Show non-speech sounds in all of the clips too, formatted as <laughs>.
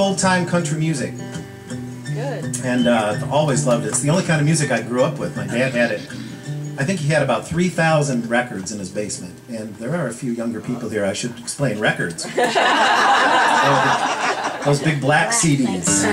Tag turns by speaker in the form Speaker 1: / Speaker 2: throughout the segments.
Speaker 1: old-time country music.
Speaker 2: Good.
Speaker 1: And uh, always loved it. It's the only kind of music I grew up with. My dad had it. I think he had about 3,000 records in his basement. And there are a few younger people here. I should explain records. <laughs> Those big black CDs.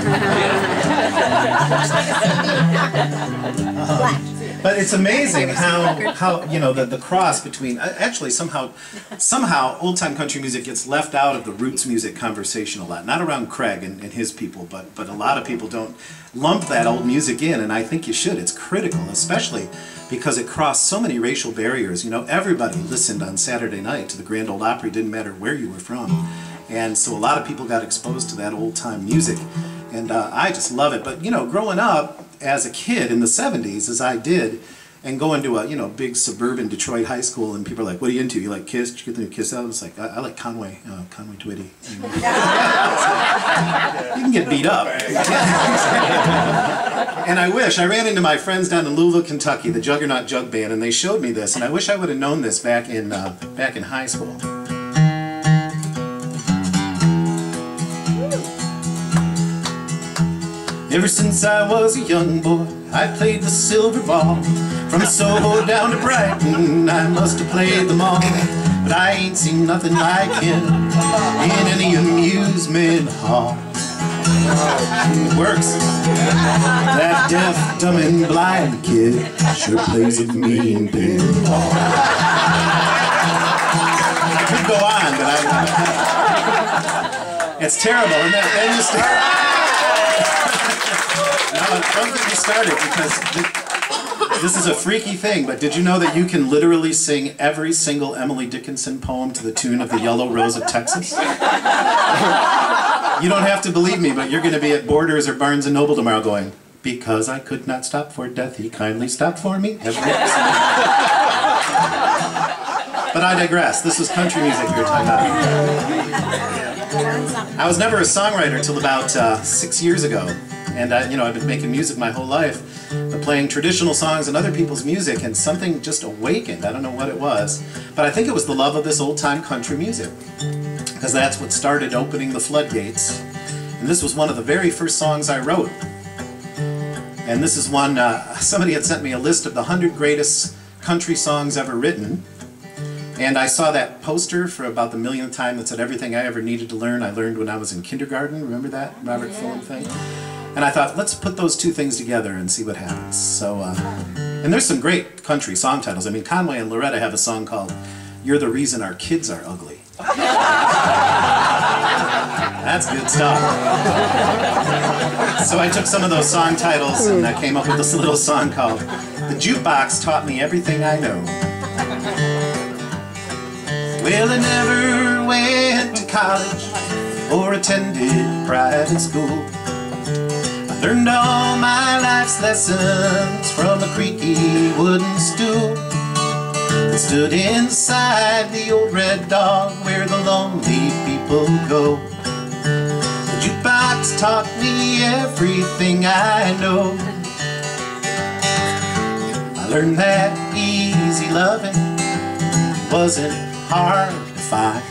Speaker 1: <laughs> but it's amazing how, how you know, the, the cross between, uh, actually somehow, somehow old time country music gets left out of the roots music conversation a lot. Not around Craig and, and his people, but, but a lot of people don't lump that old music in, and I think you should. It's critical, especially because it crossed so many racial barriers. You know, everybody listened on Saturday night to the Grand Ole Opry, didn't matter where you were from. And so a lot of people got exposed to that old time music. And uh, I just love it. But, you know, growing up, as a kid in the 70s, as I did, and going to a you know big suburban Detroit high school, and people are like, "What are you into? You like Kiss? Did you get the new Kiss album?" It's like I, I like Conway, uh, Conway Twitty. you can get beat up. <laughs> and I wish I ran into my friends down in Louisville, Kentucky, the Juggernaut Jug Band, and they showed me this, and I wish I would have known this back in uh, back in high school. Ever since I was a young boy, I played the silver ball. From Soho down to Brighton, I must have played them all. But I ain't seen nothing like him in any amusement hall. It works. That deaf, dumb, and blind kid sure plays a mean pinball. I could go on, but I. It's terrible, start. No, don't get me started because this is a freaky thing, but did you know that you can literally sing every single Emily Dickinson poem to the tune of the Yellow Rose of Texas? you don't have to believe me, but you're going to be at Borders or Barnes & Noble tomorrow going, because I could not stop for death, he kindly stopped for me But I digress. This is country music were talking about. I was never a songwriter till about uh, six years ago. And I, you know, I've been making music my whole life, playing traditional songs and other people's music, and something just awakened. I don't know what it was, but I think it was the love of this old-time country music, because that's what started opening the floodgates. And this was one of the very first songs I wrote. And this is one, uh, somebody had sent me a list of the 100 greatest country songs ever written. And I saw that poster for about the millionth time that said everything I ever needed to learn I learned when I was in kindergarten. Remember that Robert yeah. Fulghum thing? And I thought, let's put those two things together and see what happens. So, uh, and there's some great country song titles. I mean, Conway and Loretta have a song called You're the Reason Our Kids Are Ugly. That's good stuff. So I took some of those song titles and I came up with this little song called The Jukebox Taught Me Everything I Know. Well, I never went to college or attended private school. Learned all my life's lessons from a creaky wooden stool that stood inside the old red dog where the lonely people go. The jukebox taught me everything I know. I learned that easy loving wasn't hard to find.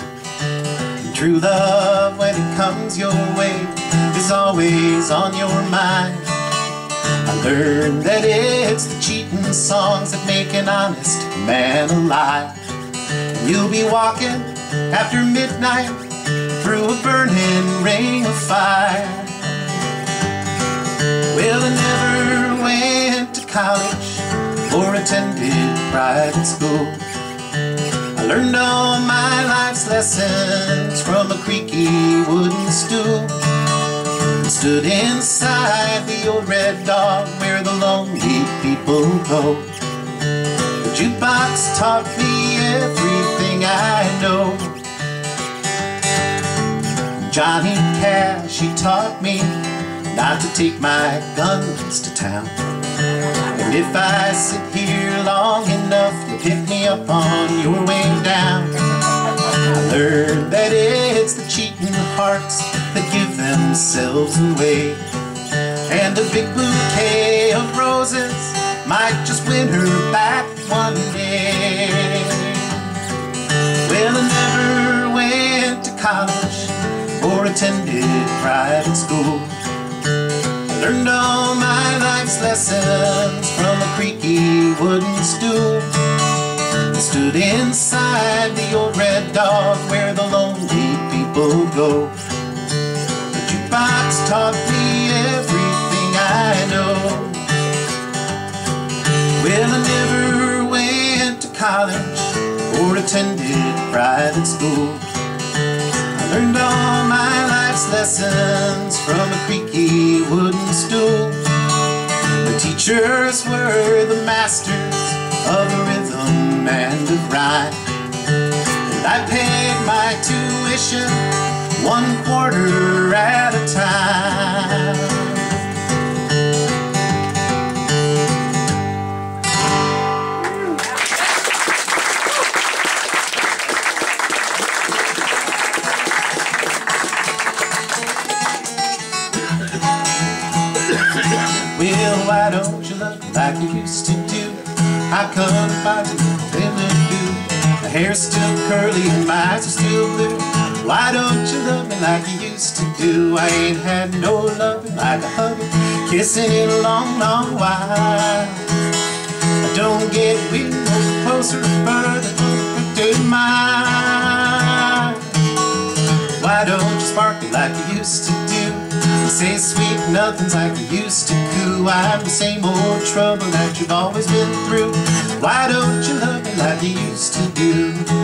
Speaker 1: And true love, when it comes your way, is always on your mind. I learned that it's the cheating songs that make an honest man alive. And you'll be walking after midnight through a burning ring of fire. Well, I never went to college or attended private school. I learned all my life's lessons from a creaky wooden stool. Stood inside the old red dog where the lonely people go. The jukebox taught me everything I know. Johnny Cash, he taught me not to take my guns to town. And if I sit here long enough, you'll pick me up on your way down. I learned that it's the cheating hearts that give themselves away. And a big bouquet of roses might just win her back one day. Well, I never went to college or attended private school. I learned all my life's lessons from a creaky wooden stool. I stood inside the old red dog where the lonely people go. The taught me everything I know. Well, I never went to college or attended private school. I learned all my life's lessons from a creaky wooden stool. The teachers were the masters of rhythm and of rhyme. And I paid my tuition one quarter at a time. Well, why don't you look like you used to do? How come I do women do? My hair's still curly and my eyes are still blue. Why don't you love me like you used to do? I ain't had no loving like a hugging, kissing in a long, long while. I don't get weird no closer or further to mine. Why don't you spark me like you used to do? Say sweet nothings like you used to coo. I'm the same old trouble that you've always been through. Why don't you love me like you used to do?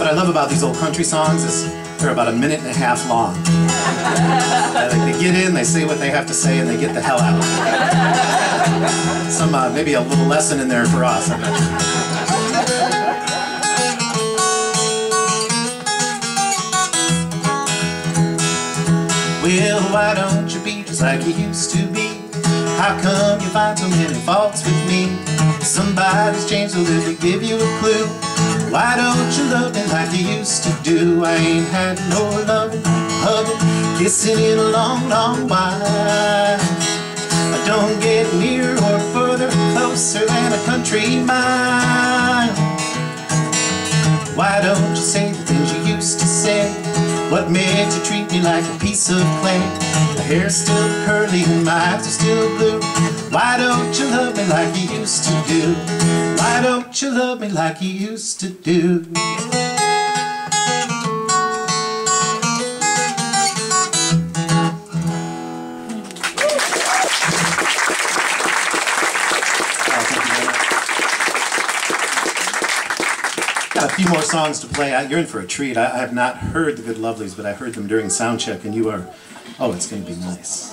Speaker 1: What I love about these old country songs is they're about a minute and a half long. Like they get in, they say what they have to say, and they get the hell out. Some uh, maybe a little lesson in there for us. Well, why don't you be just like you used to be? How come you find so many faults with me? Somebody's changed so that they give you a clue. Why don't you love me like you used to do? I ain't had no loving, hugging, kissing in a long, long while. I don't get near or further closer than a country mile. Why don't you say the things you used to say? What made you treat me like a piece of clay? My hair's still curly and my eyes are still blue. Why don't you love me like you used to do? Why don't you love me like you used to do? A few more songs to play. I- You're in for a treat. I, I have not heard the Good Lovelies, but I heard them during sound check, and you are. Oh, it's going to be nice.